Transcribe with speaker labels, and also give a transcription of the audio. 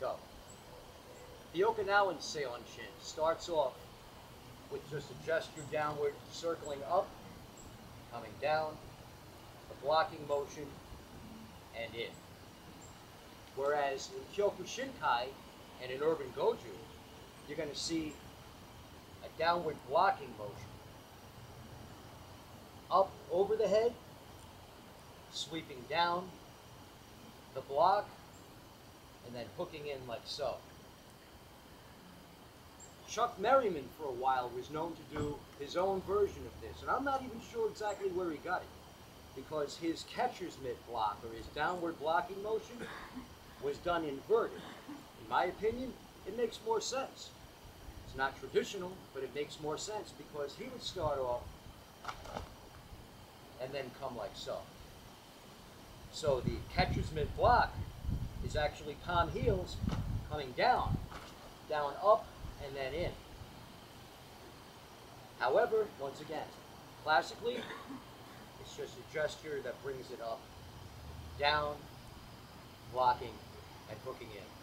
Speaker 1: go. The Okinawan Seion Shin starts off with just a gesture downward, circling up, coming down, a blocking motion, and in. Whereas in Kyokushinkai and in Urban Goju, you're going to see a downward blocking motion. Up over the head, sweeping down, the block, and then hooking in like so. Chuck Merriman, for a while, was known to do his own version of this, and I'm not even sure exactly where he got it, because his catcher's mitt block, or his downward blocking motion, was done inverted. In my opinion, it makes more sense. It's not traditional, but it makes more sense because he would start off and then come like so. So the catcher's mitt block is actually palm heels coming down, down up, and then in. However, once again, classically, it's just a gesture that brings it up, down, blocking, and hooking in.